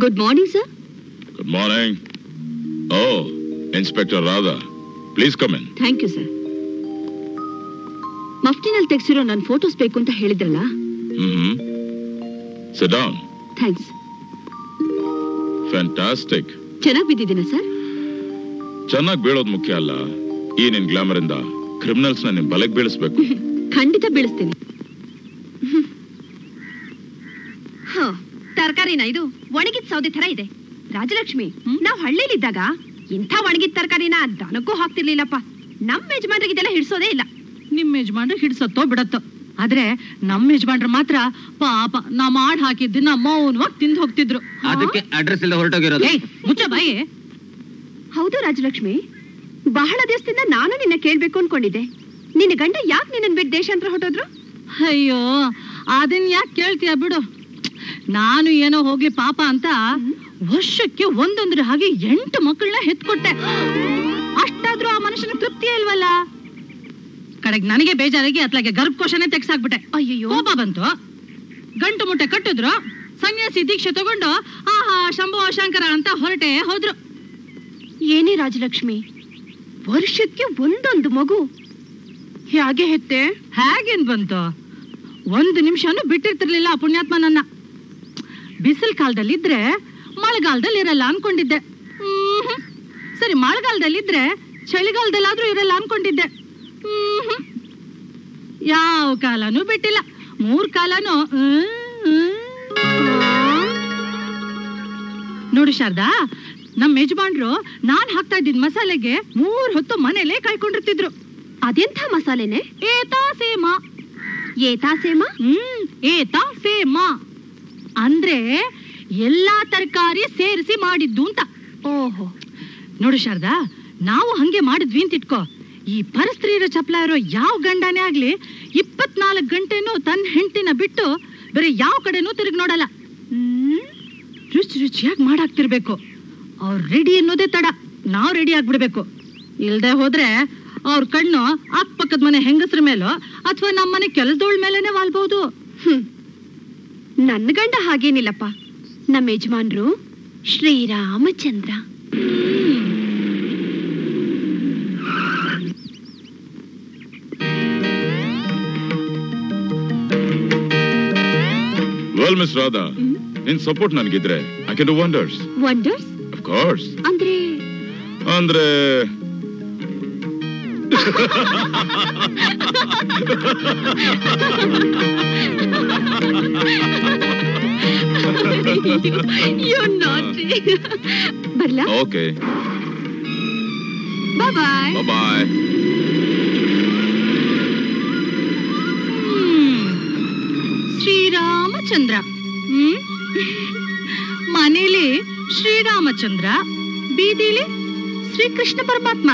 Good morning sir good morning oh inspector Radha please come in thank you sir ಮಫ್ಟಿನಲ್ಲಿ ತೆಗ್ಸಿರೋ ನನ್ನ photos ಬೇಕು ಅಂತ ಹೇಳಿದ್ರಲ್ಲ hmm sit down thanks fantastic ಚೆನ್ನಾಗಿ ಬಿದ್ದಿದ್ದೀನ ಸರ್? ಚೆನ್ನಾಗಿ ಬೀಳೋದು ಮುಖ್ಯ ಅಲ್ಲ. ಈ ನಿನ್ ಗ್ಲಾಮರ್ ಇಂದ ಕ್ರಿಮಿನಲ್ಸ್ನ ನಿನ್ ಬಲೆಗ್ ಬೀಳಿಸ್ಬೇಕು. ಖಂಡಿತ ಬೀಳಿಸ್ತೀನಿ. ತರಕಾರಿನ ಇದು? ಒಣಗಿದ ಸೌದೆ ತರ ಇದೆ. ರಾಜಲಕ್ಷ್ಮಿ ನಾವ್ ಹಳ್ಳಿಲಿದ್ದಾಗ ಇಂಥ ಒಣಗಿದ ತರಕಾರಿನ ದನಕ್ಕೂ ಹಾಕ್ತಿರ್ಲಿಲ್ಲಪ್ಪ. ನಮ್ ಯಜಮಾನ್ರಿಗೆ ಇದೆಲ್ಲ ಹಿಡ್ಸೋದೇ ಇಲ್ಲ. ನಿಮ್ ಯಜಮಾನ್ರು ಹಿಡ್ಸತ್ತೋ ಬಿಡತ್ತೋ? ಆದ್ರೆ ನಮ್ಮ ಯಜಮಾನ್ರು ಮಾತ್ರ ಪಾಪ ನಾ ಮಾಡ್ ಹಾಕಿದ್ದನ್ನ ಮೌನವಾಗಿ ತಿಂದು ಹೋಗ್ತಿದ್ರು. ಅದಕ್ಕೆ ಅಡ್ರೆಸ್ ಇಲ್ಲ ಹೊರಟೋಗಿರೋದು. ಮುಚ್ಚ ಬಾಯಿ. ಹೌದು ರಾಜಲಕ್ಷ್ಮಿ ಬಹಳ ದಿವಸದಿಂದ ನಾನು ನಿನ್ನ ಕೇಳ್ಬೇಕು ಅನ್ಕೊಂಡಿದ್ದೆ. ನಿನ್ನ ಗಂಡ ಯಾಕೆ ನಿನ್ನ ಬಿಟ್ಟು ದೇಶಾಂತರ ಹೊರಟೋದ್ರು? ಅಯ್ಯೋ ಅದನ್ ಯಾಕೆ ಕೇಳ್ತೀಯ ಬಿಡು. ನಾನು ಏನೋ ಹೋಗ್ಲಿ ಪಾಪ ಅಂತ ವರ್ಷಕ್ಕೆ ಒಂದೊಂದ್ರ ಹಾಗೆ ಎಂಟು ಮಕ್ಕಳನ್ನ ಹೆತ್ಕೊಟ್ಟೆ. ಅಷ್ಟಾದ್ರೂ ಆ ಮನುಷ್ಯನ ತೃಪ್ತಿ ಇಲ್ವಲ್ಲ? ಕಡೆಗ್ ನನಗೆ ಬೇಜಾರಾಗಿ ಅತ್ಲಾಗೆ ಗರ್ಭಕೋಶನೇ ತೆಗ್ಸಾಕ್ಬಿಟ್ಟೆ. ಅಯ್ಯೋ ಕೋಪ ಬಂತು. ಗಂಟು ಮುಟ್ಟೆ ಕಟ್ಟಿದ್ರು. ಸನ್ಯಾಸಿ ದೀಕ್ಷೆ ತಗೊಂಡು ಆಹಾ ಶಂಭು ಶಂಕರ ಅಂತ ಹೊರಟೆ ಹೋದ್ರು. ಏನೇ ರಾಜಲಕ್ಷ್ಮಿ ವರ್ಷಕ್ಕೆ ಒಂದೊಂದು ಮಗು. ಹೇಗೆ ಹೆತ್ತೆ? ಹೇಗೇನ್ ಬಂತು? ಒಂದು ನಿಮಿಷನೂ ಬಿಟ್ಟಿರ್ತಿರ್ಲಿಲ್ಲ ಆ ಪುಣ್ಯಾತ್ಮ ನನ್ನ. ಬಿಸಿಲು ಕಾಲದಲ್ಲಿದ್ರೆ ಮಳೆಗಾಲದಲ್ಲಿ ಇರಲ್ಲ ಅನ್ಕೊಂಡಿದ್ದೆ ಸರಿ ಸರಿ ಮಳೆಗಾಲದಲ್ಲಿದ್ರೆ ಚಳಿಗಾಲದಲ್ಲಾದ್ರೂ ಇರಲ್ಲ ಅನ್ಕೊಂಡಿದ್ದೆ. ಯಾವ ಕಾಲನೂ ಬಿಟ್ಟಿಲ್ಲ. ಮೂರ್ ಕಾಲನೂ. ನೋಡು ಶಾರದಾ ನಮ್ಮ ಯಜಮಾನ್ರು ನಾನ್ ಹಾಕ್ತಾ ಇದ್ದಿದ್ ಮಸಾಲೆಗೆ ಮೂರ್ ಹೊತ್ತು ಮನೇಲೆ ಕಾಯ್ಕೊಂಡಿರ್ತಿದ್ರು. ಅದೆಂಥ ಮಸಾಲೆನೆ? ಏತಾ ಸೇಮ. ಏತಾ ಸೇಮ? ಹ್ಮ್ ಏತಾ ಸೇಮ. ಅಂದ್ರೆ ಎಲ್ಲಾ ತರಕಾರಿ ಸೇರಿಸಿ ಮಾಡಿದ್ದು ಅಂತ. ಓಹೋ. ನೋಡು ಶಾರದಾ ನಾವು ಹಂಗೆ ಮಾಡಿದ್ವಿ ಅಂತ ಇಟ್ಕೋ. ಈ ಪರಸ್ತ್ರೀಯರ ಚಪ್ಲ ಇರೋ ಯಾವ ಗಂಡನೇ ಆಗ್ಲಿ ಇಪ್ಪತ್ನಾಲ್ಕು ಗಂಟೆನೂ ತನ್ನ ಹೆಂಡತಿನ ಬಿಟ್ಟು ಬೇರೆ ಯಾವ ಕಡೆನೂ ತಿರುಗಿ ನೋಡಲ್ಲ. ರುಚಿ ರುಚಿಯಾಗಿ ಮಾಡಾಕ್ತಿರ್ಬೇಕು ಅವ್ರು ರೆಡಿ ಅನ್ನೋದೇ ತಡ. ನಾವು ರೆಡಿ ಆಗ್ಬಿಡ್ಬೇಕು. ಇಲ್ದೆ ಹೋದ್ರೆ ಅವ್ರ ಕಣ್ಣು ಅಕ್ಕಪಕ್ಕದ ಮನೆ ಹೆಂಗಸ್ರ ಮೇಲೋ ಅಥವಾ ನಮ್ಮನೆ ಕೆಲಸದೋಳ ಮೇಲೇನೆ ವಾಲ್ಬಹುದು ನನ್ನ ಗಂಡ ಹಾಗೇನಿಲ್ಲಪ್ಪ. ನಮ್ಮ ಯಜಮಾನ್ರು ಶ್ರೀರಾಮಚಂದ್ರ. ವೆಲ್ ಮಿಸ್ ರಾಧಾ ನಿನ್ support ನನ್ಗಿದ್ರೆ I can do wonders wonders of course ಅಂದ್ರೆ ಅಂದ್ರೆ ಬರ್ಲಾ ಓಕೆ ಬಾಯ್ ಬಾಯ್ ಶ್ರೀರಾಮಚಂದ್ರ ಹ್ಮ್ ಮನೇಲಿ ಶ್ರೀರಾಮಚಂದ್ರ ಬೀದಿಲಿ ಶ್ರೀಕೃಷ್ಣ ಪರಮಾತ್ಮ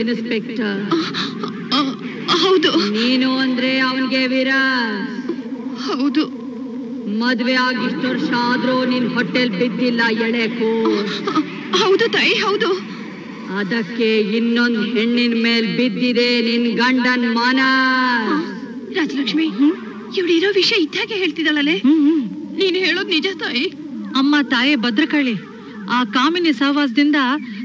ಇನ್ಸ್ಪೆಕ್ಟರ್. ಹೌದು. ನೀನು ಅಂದ್ರೆ ಅವನ್ಗೆ ವೀರ. ಹೌದು. ಮದ್ವೆ ಆಗಿ ಇಷ್ಟು ವರ್ಷ ಆದ್ರೂ ನಿನ್ ಹೊಟ್ಟೆಲ್ ಬಿದ್ದಿಲ್ಲ ಎಳೆಕು ಹೌದು ತಾಯಿ ಹೌದು. ಅದಕ್ಕೆ ಇನ್ನೊಂದ್ ಹೆಣ್ಣಿನ ಮೇಲ್ ಬಿದ್ದಿದೆ ನಿನ್ ಗಂಡನ್ ಮಾನ. ರಾಜಲಕ್ಷ್ಮಿ ಇವಳಿರೋ ವಿಷಯ ಇದ್ದಾಗೆ ಹೇಳ್ತಿದ್ದಾಳಲೆ ಹ್ಮ್. ನೀನು ಹೇಳೋದ್ ನಿಜ ತಾಯಿ. ಅಮ್ಮ ತಾಯಿ ಭದ್ರಕಾಳಿ. ಆ ಕಾಮಿನಿ ಸಹವಾಸದಿಂದ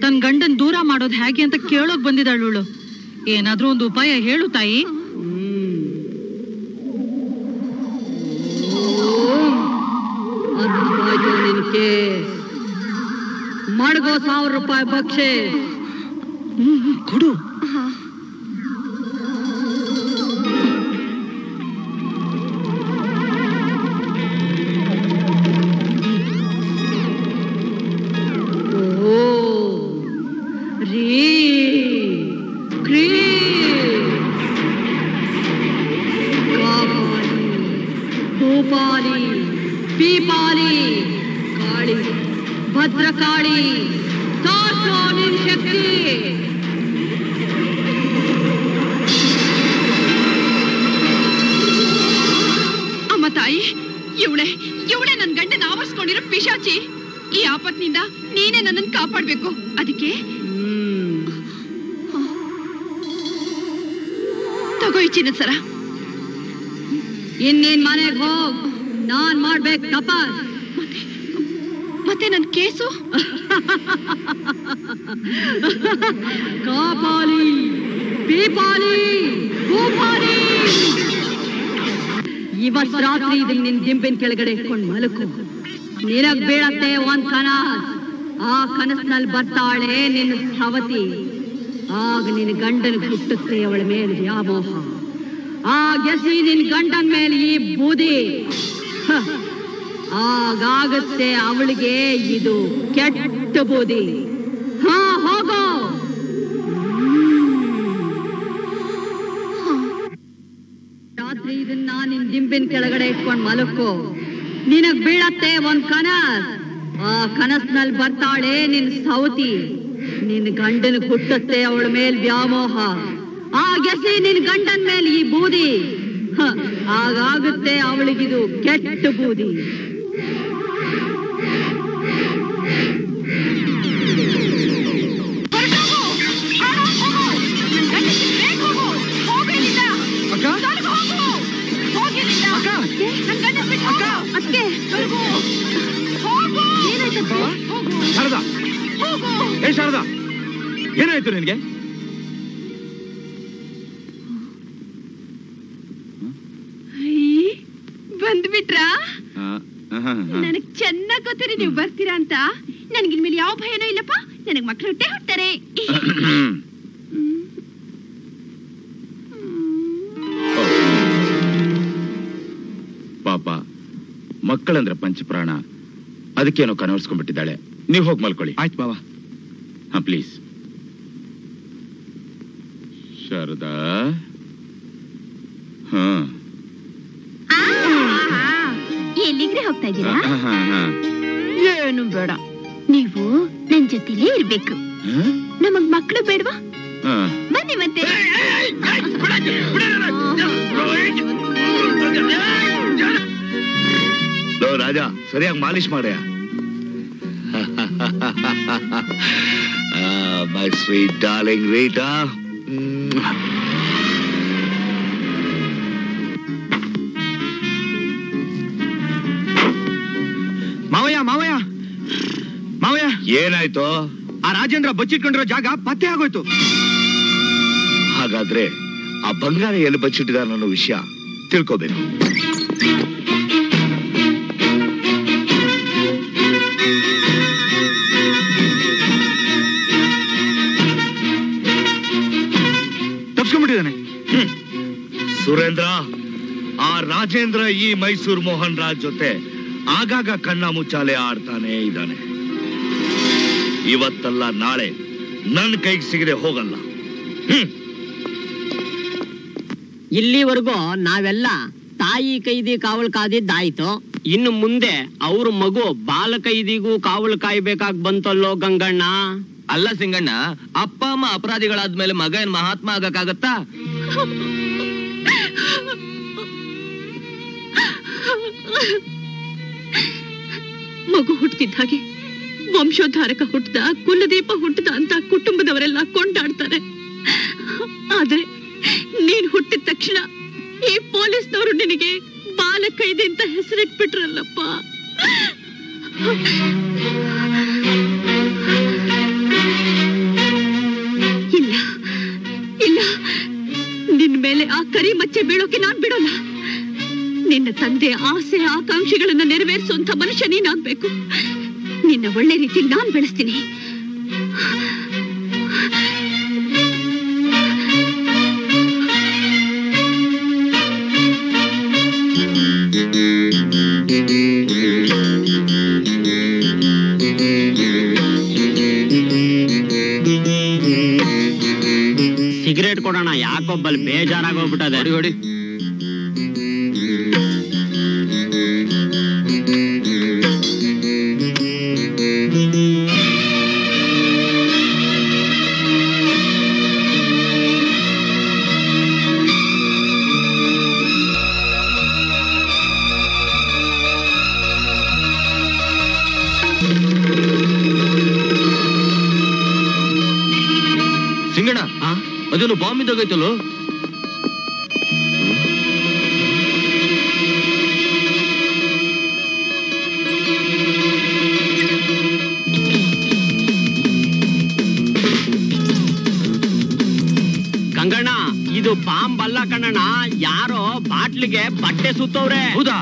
ತನ್ ಗಂಡನ್ ದೂರ ಮಾಡೋದ್ ಹೇಗೆ ಅಂತ ಕೇಳೋಕ್ ಬಂದಿದ್ದಾಳು ಏನಾದ್ರೂ ಒಂದು ಉಪಾಯ ಹೇಳು ತಾಯಿ. ಮಡ್ಗೋ ಸಾವಿರ ರೂಪಾಯಿ ಭಕ್ಷೆ. ಕೊಡು. ಭದ್ರಕಾಳಿ ತೋರ್ಸೋ ನಿನ್ ಶಕ್ತಿ. ಅಮ್ಮ ತಾಯಿ, ಇವಳೆ ಇವಳೆ ನನ್ ಗಂಡನ ಆವರಿಸ್ಕೊಂಡಿರೋ ಪಿಶಾಚಿ. ಈ ಆಪತ್ನಿಂದ ನೀನೇ ನನ್ನನ್ನು ಕಾಪಾಡ್ಬೇಕು. ಅದಕ್ಕೆ? ತಗೋಯ್ ಚಿನ್ನದ ಸರ. ಇನ್ನೇನ್ ಮನೆಗೆ ಹೋಗ್? ನಾನ್ ಮಾಡ್ಬೇಕು, ತಪಾಸ್. ಮತ್ತೆ ನನ್ನ ಕೇಸು? ಕಾಪಾಲಿ ಪೀಪಾಲಿ ಭೂಪಾಲಿ ಇವತ್ ರಾತ್ರಿ ಇದನ್ನ ನಿನ್ ದಿಂಬಿನ ಕೆಳಗಡೆ ಇಟ್ಕೊಂಡು ಮಲಕು ನಿನಗ್ ಬೀಳತ್ತೆ ಒಂದ್ ಕನಸ್. ಆ ಕನಸ್ನಲ್ಲಿ ಬರ್ತಾಳೆ ನಿನ್ನ ಸವತಿ. ಆಗ ನಿನ್ನ ಗಂಡನ ಹುಟ್ಟುತ್ತೆ ಅವಳ ಮೇಲೆ ವ್ಯಾಮೋಹ. ಆ ಗೆಸಿ ನಿನ್ ಗಂಡನ್ ಮೇಲೆ ಈ ಬೂದಿ. ಆಗಾಗುತ್ತೆ ಅವಳಿಗೆ ಇದು ಕೆಟ್ಟ ಬೂದಿ ಹಾ, ಹೋಗೋ. ರಾತ್ರಿ ಇದನ್ನ ನಿನ್ ದಿಂಬಿನ ಕೆಳಗಡೆ ಇಟ್ಕೊಂಡ್ ಮಲಕ್ಕೋ ನಿನಗ್ ಬೀಳತ್ತೆ ಒಂದ್ ಕನಸ್. ಆ ಕನಸ್ನಲ್ಲಿ ಬರ್ತಾಳೆ ನಿನ್ ಸೌತಿ. ನಿನ್ ಗಂಡನ್ ಕುಟ್ಟತ್ತೆ ಅವಳ ಮೇಲ್ ವ್ಯಾಮೋಹ. ಆ ಗೆಸಿ ನಿನ್ ಗಂಡನ್ ಮೇಲೆ ಈ ಬೂದಿ. ಆಗಾಗುತ್ತೆ ಅವಳಿಗಿದು ಕೆಟ್ಟ ಬೂದಿ. ಏ ಶಾರದಾ ಏನಾಯ್ತು ನಿನಗೆ? ಬಂದ್ಬಿಟ್ರಾ. ನನಗ್ ಚೆನ್ನಾಗ್ ಗೊತ್ತಿರಿ ನೀವು ಬರ್ತೀರಾ ಅಂತ. ನನಗೆ ಇನ್ಮೇಲೆ ಯಾವ ಭಯನೂ ಇಲ್ಲಪ್ಪ. ನನಗ್ ಮಕ್ಳು ಹೊಟ್ಟೆ ಹುಟ್ತಾರೆ. ಪಾಪ ಮಕ್ಕಳಂದ್ರೆ ಪಂಚಪ್ರಾಣ. ಅದಕ್ಕೇನೋ ಕನವರ್ಸ್ಕೊಂಡ್ಬಿಟ್ಟಿದ್ದಾಳೆ. ನೀವು ಹೋಗಿ ಮಲ್ಕೊಳ್ಳಿ. ಆಯ್ತು ಬಾವ ಹಾ ಪ್ಲೀಸ್ ಶಾರದಾ? ಹಾ. ಎಲ್ಲಿಗ್ರೆ ಹೋಗ್ತಾ ಇದ್ದೀರಾ? ಹಾ, ಹಾ, ಹಾ. ಏನು ಬೇಡ. ನೀವು ನನ್ ಜೊತೆಲೇ ಇರ್ಬೇಕು? ನಮಗ್ ಮಕ್ಳು ಬೇಡವಾ? ಹಾ. ಬನ್ನಿ ಮತ್ತೆ. ರಾಜ ಸರಿಯಾಗಿ ಮಾಲಿಶ್ ಮಾಡ್ಯ? ಮೈ ಸ್ವೀಟ್ ಡಾರ್ಲಿಂಗ್ ರೀಟಾ ಮಾವಯ್ಯ ಮಾವಯ್ಯ. ಮಾವಯ್ಯ. ಏನಾಯ್ತು? ಆ ರಾಜೇಂದ್ರ ಬಚ್ಚಿಟ್ಕೊಂಡಿರೋ ಜಾಗ ಪತ್ತೆ ಆಗೋಯ್ತು. ಹಾಗಾದ್ರೆ ಆ ಬಂಗಾರ ಎಲ್ಲಿ ಬಚ್ಚಿಟ್ಟಿದಾರ ಅನ್ನೋ ವಿಷಯ ತಿಳ್ಕೋಬೇಕು. ಸುರೇಂದ್ರ ಆ ರಾಜೇಂದ್ರ ಈ ಮೈಸೂರು ಮೋಹನ್ ರಾಜ್ ಜೊತೆ ಆಗಾಗ ಕಣ್ಣ ಮುಚ್ಚಾಲೆ ಆಡ್ತಾನೆ ಇದ್ದಾನೆ. ಇವತ್ತಲ್ಲ ನಾಳೆ ನನ್ನ ಕೈಗೆ ಸಿಗದೆ ಹೋಗಲ್ಲ. ಹ್ಮ್. ಇಲ್ಲಿವರೆಗೂ ನಾವೆಲ್ಲ ತಾಯಿ ಕೈದಿ ಕಾವಲು ಕಾದಿದ್ದಾಯ್ತು. ಇನ್ನು ಮುಂದೆ ಅವ್ರ ಮಗು ಬಾಲ ಕೈದಿಗೂ ಕಾವಲು ಕಾಯ್ಬೇಕಾಗ್ ಬಂತಲ್ಲೋ ಗಂಗಣ್ಣ? ಅಲ್ಲ ಸಿಂಗಣ್ಣ ಅಪ್ಪ ಅಮ್ಮ ಅಪರಾಧಿಗಳಾದ್ಮೇಲೆ ಮಗ ಏನ್ ಮಹಾತ್ಮ ಆಗಕ್ಕಾಗತ್ತಾ? ಮಗು ಹುಟ್ಟಿದ ಹಾಗೆ ವಂಶೋದ್ಧಾರಕ ಹುಟ್ಟದ, ಕುಲದೀಪ ಹುಟ್ಟದ ಅಂತ ಕುಟುಂಬದವರೆಲ್ಲ ಕೊಂಡಾಡ್ತಾರೆ. ಆದ್ರೆ ನೀನ್ ಹುಟ್ಟಿದ ತಕ್ಷಣ ಈ ಪೊಲೀಸ್ನವರು ನಿನಗೆ ಬಾಲ ಅಂತ ಅಂತ ಹೆಸರಿಟ್ಬಿಟ್ರಲ್ಲಪ್ಪ. ಕರಿ ಮಚ್ಚೆ ಬೀಳೋಕೆ ನಾನ್ ಬಿಡೋಲ್ಲ. ನಿನ್ನ ತಂದೆ ಆಸೆ, ಆಕಾಂಕ್ಷೆಗಳನ್ನ ನೆರವೇರಿಸುವಂತ ಮನುಷ್ಯ ನೀನಾಗ್ಬೇಕು. ನಿನ್ನ ಒಳ್ಳೆ ರೀತಿ ನಾನ್ ಬೆಳೆಸ್ತೀನಿ. ಸಿಗರೇಟ್ ಕೊಡೋಣ ಯಾಕೊಬ್ಬಲ್ಲಿ ಬೇಜಾರಾಗೋಗ್ಬಿಟ್ಟದೆ. ಹೊಡಿ ಹೊಡಿ. ಅದೇನು ಬಾಂಬ್ ಇದ್ದಾಗೈತಲ್ಲೋ ಇದು ಬಾಂಬ್ ಅಲ್ಲ ಕಣ್ಣಣ್ಣ. ಯಾರೋ ಬಾಟ್ಲಿಗೆ ಬಟ್ಟೆ ಸುತ್ತವ್ರೆ. ಹೌದಾ?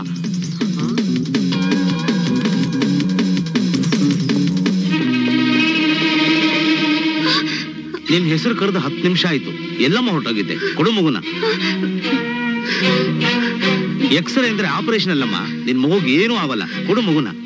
ನಿನ್ ಹೆಸರು ಕರೆದು ಹತ್ತು ನಿಮಿಷ ಆಯ್ತು. ಎಲ್ಲಮ್ಮ ಹೊರಟೋಗಿದ್ದೆ. ಕೊಡು ಮಗುನ. ಎಕ್ಸ್ರೇ ಅಂದ್ರೆ ಆಪರೇಷನ್ ಅಲ್ಲಮ್ಮ. ನಿನ್ ಮಗುಗೆ ಏನೂ ಆಗಲ್ಲ. ಕೊಡು ಮಗುನ.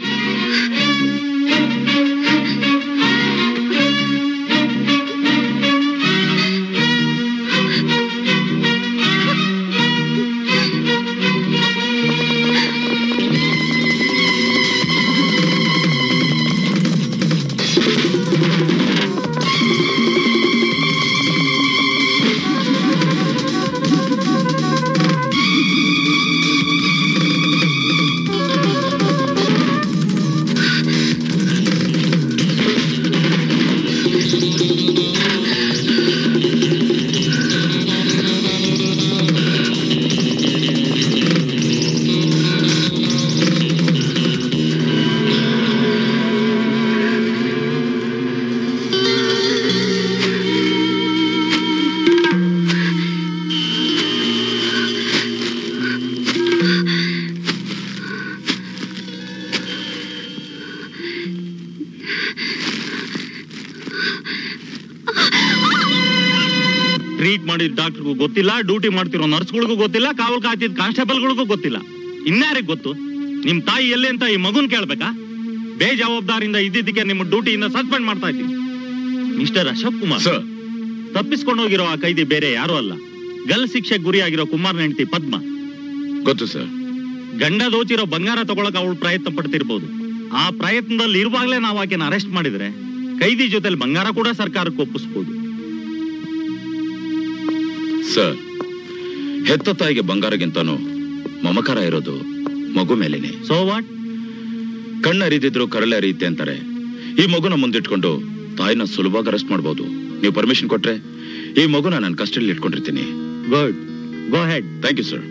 ಡಾಕ್ಟರ್ಗೂ ಗೊತ್ತಿಲ್ಲ ಡ್ಯೂಟಿ ಮಾಡ್ತಿರೋ ನರ್ಸ್ಗಳಿಗೂ ಗೊತ್ತಿಲ್ಲ ಕಾವಲ್ ಕಾಯ್ತಿದ್ ಕಾನ್ಸ್ಟೇಬಲ್ಗಳಿಗೂ ಗೊತ್ತಿಲ್ಲ. ಇನ್ಯಾರಿಗೆ ಗೊತ್ತು? ನಿಮ್ ತಾಯಿ ಎಲ್ಲಿ ಅಂತ ಈ ಮಗುನ್ ಕೇಳ್ಬೇಕಾ? ಬೇಜವಾಬ್ದಾರಿಯಿಂದ ಇದ್ದಿದ್ದಕ್ಕೆ ನಿಮ್ಮ ಡ್ಯೂಟಿಯಿಂದ ಸಸ್ಪೆಂಡ್ ಮಾಡ್ತಾ ಇದ್ದೀನಿ. ಮಿಸ್ಟರ್ ಅಶೋಕ್ ಕುಮಾರ್ ಸರ್ ತಪ್ಪಿಸ್ಕೊಂಡು ಹೋಗಿರೋ ಆ ಕೈದಿ ಬೇರೆ ಯಾರು ಅಲ್ಲ. ಗಲ್ ಶಿಕ್ಷೆಗೆ ಗುರಿಯಾಗಿರೋ ಕುಮಾರ್ ಹೆಂಡತಿ ಪದ್ಮ. ಗೊತ್ತು ಸರ್ ಗಂಡ ದೋಚಿರೋ ಬಂಗಾರ ತಗೊಳಕ್ ಅವಳು ಪ್ರಯತ್ನ ಪಡ್ತಿರ್ಬೋದು. ಆ ಪ್ರಯತ್ನದಲ್ಲಿ ಇರುವಾಗಲೇ ನಾವು ಆಕೆನ ಅರೆಸ್ಟ್ ಮಾಡಿದ್ರೆ ಕೈದಿ ಜೊತೆಲಿ ಬಂಗಾರ ಕೂಡ ಸರ್ಕಾರಕ್ಕೆ ಒಪ್ಪಿಸ್ಬೋದು. ಸರ್ ಹೆತ್ತ ತಾಯಿಗೆ ಬಂಗಾರಗಿಂತನೂ ಮಮಕಾರ ಇರೋದು ಮಗು ಮೇಲೇನೆ. ಸೊ ವಾಟ್ ಕಣ್ಣು ಅರಿದಿದ್ರು ಕರಳೆ ಅರಿಯುತ್ತೆ ಅಂತಾರೆ. ಈ ಮಗುನ ಮುಂದಿಟ್ಕೊಂಡು ತಾಯಿನ ಸುಲಭವಾಗಿ ಅರೆಸ್ಟ್ ಮಾಡ್ಬೋದು. ನೀವು ಪರ್ಮಿಷನ್ ಕೊಟ್ರೆ ಈ ಮಗುನ ನಾನು ಕಸ್ಟಡಿಯಲ್ಲಿ ಇಟ್ಕೊಂಡಿರ್ತೀನಿ. Good go ahead thank you sir